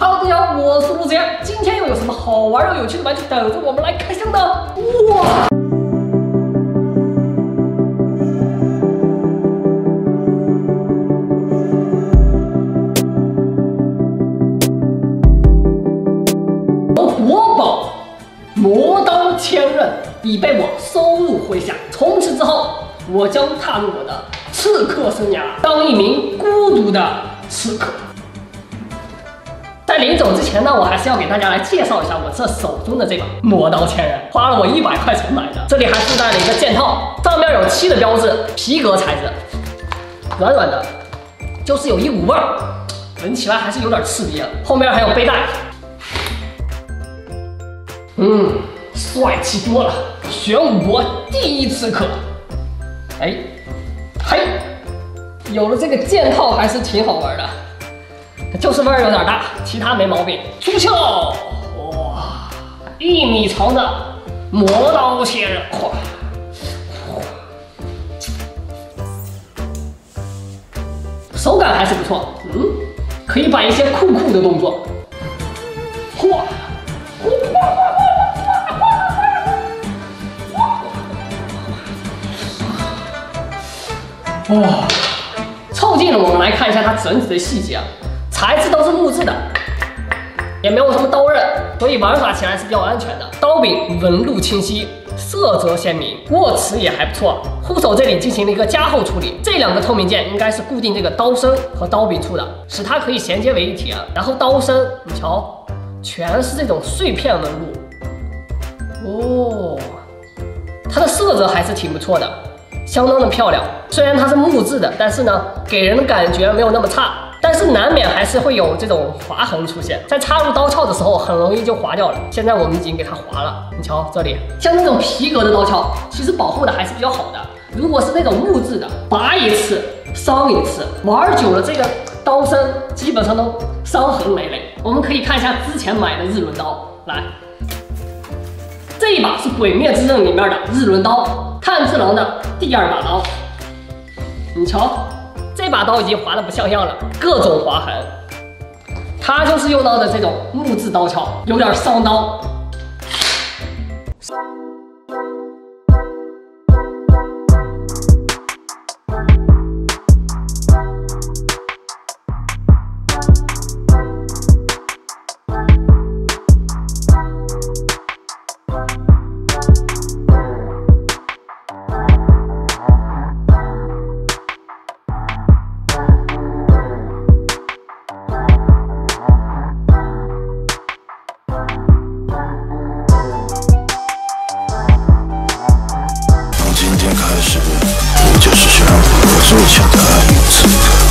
Hello，大家好，我是陆子阳，今天又有什么好玩又有趣的玩具等着我们来开箱呢？哇！国宝魔刀千刃已被我收入麾下，从此之后，我将踏入我的刺客生涯，当一名孤独的刺客。在临走之前呢，我还是要给大家来介绍一下我这手中的这把魔刀千刃，花了我一百块钱买的。这里还附带了一个剑套，上面有七的标志，皮革材质，软软的，就是有一股味儿，闻起来还是有点刺鼻。后面还有背带，嗯，帅气多了，玄武国第一刺客。哎，嘿，有了这个剑套还是挺好玩的。就是味儿有点大，其他没毛病。出鞘，哇，一米长的磨刀切刃，咵，手感还是不错，嗯，可以摆一些酷酷的动作，哇，哇，凑近了，我们来看一下它整体的细节啊。材质都是木质的，也没有什么刀刃，所以玩耍起来是比较安全的。刀柄纹路清晰，色泽鲜明，握持也还不错。护手这里进行了一个加厚处理，这两个透明件应该是固定这个刀身和刀柄处的，使它可以衔接为一体啊。然后刀身，你瞧，全是这种碎片纹路，哦，它的色泽还是挺不错的，相当的漂亮。虽然它是木质的，但是呢，给人的感觉没有那么差。但是难免还是会有这种划痕出现，在插入刀鞘的时候很容易就划掉了。现在我们已经给它划了，你瞧这里，像这种皮革的刀鞘，其实保护的还是比较好的。如果是那种木质的，拔一次伤一次，玩久了这个刀身基本上都伤痕累累。我们可以看一下之前买的日轮刀，来，这一把是《鬼灭之刃》里面的日轮刀，炭治郎的第二把刀，你瞧。这把刀已经划的不像样了，各种划痕。它就是用到的这种木质刀鞘，有点伤刀。случай, да.